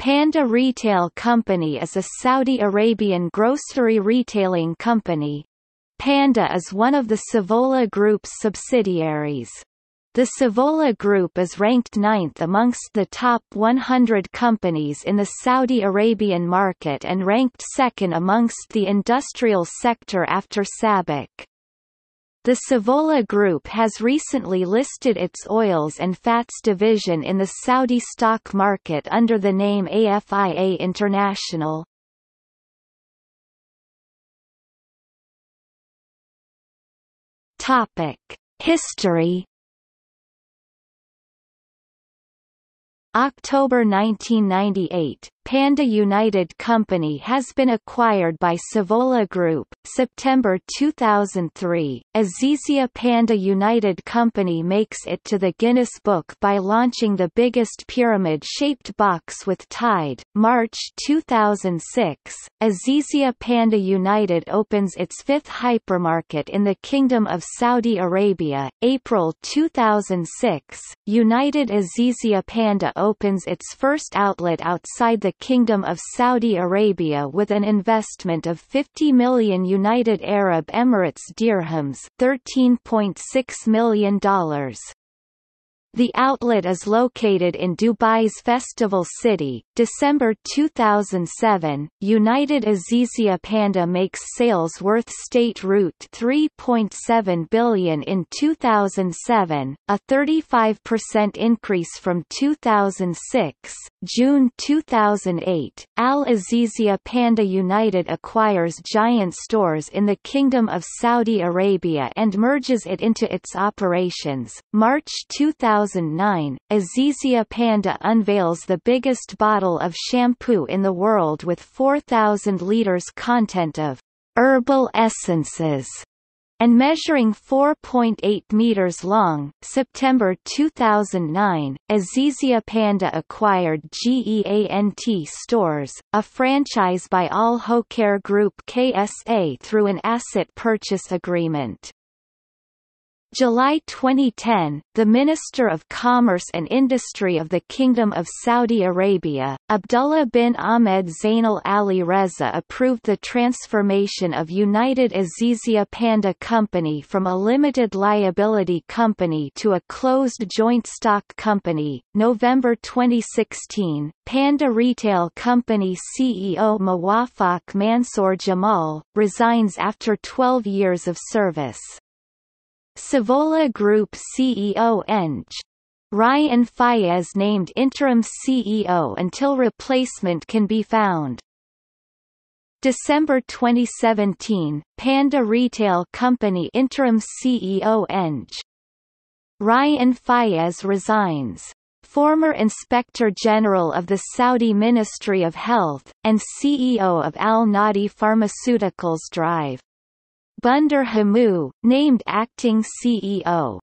Panda Retail Company is a Saudi Arabian grocery retailing company. Panda is one of the Savola Group's subsidiaries. The Savola Group is ranked ninth amongst the top 100 companies in the Saudi Arabian market and ranked second amongst the industrial sector after SABIC. The Savola Group has recently listed its oils and fats division in the Saudi stock market under the name AFIA International. History October 1998, Panda United Company has been acquired by Savola Group. September 2003, Azizia Panda United Company makes it to the Guinness Book by launching the biggest pyramid-shaped box with Tide. March 2006, Azizia Panda United opens its fifth hypermarket in the Kingdom of Saudi Arabia. April 2006, United Azizia Panda opens its first outlet outside the Kingdom of Saudi Arabia with an investment of 50 million United Arab Emirates dirhams $13.6 million. The outlet is located in Dubai's Festival City. December 2007, United Azizia Panda makes sales worth state route 3.7 billion in 2007, a 35% increase from 2006. June 2008, Al Azizia Panda United acquires Giant Stores in the Kingdom of Saudi Arabia and merges it into its operations. March 2000 2009, Azizia Panda unveils the biggest bottle of shampoo in the world with 4,000 liters content of herbal essences and measuring 4.8 meters long. September 2009, Azizia Panda acquired GEANT Stores, a franchise by Al Hokair Group KSA through an asset purchase agreement. July 2010, the Minister of Commerce and Industry of the Kingdom of Saudi Arabia, Abdullah bin Ahmed Zainal Ali Reza approved the transformation of United Azizia Panda Company from a limited liability company to a closed joint stock company. November 2016, Panda Retail Company CEO Muwafaq Mansour Jamal, resigns after 12 years of service. Savola Group CEO Eng. Rayan Fayez named interim CEO until replacement can be found. December 2017, Panda Retail Company interim CEO Eng. Rayan Fayez resigns. Former Inspector General of the Saudi Ministry of Health, and CEO of Al Nahdi Pharmaceuticals Drive. Bunder Hamu, named acting CEO.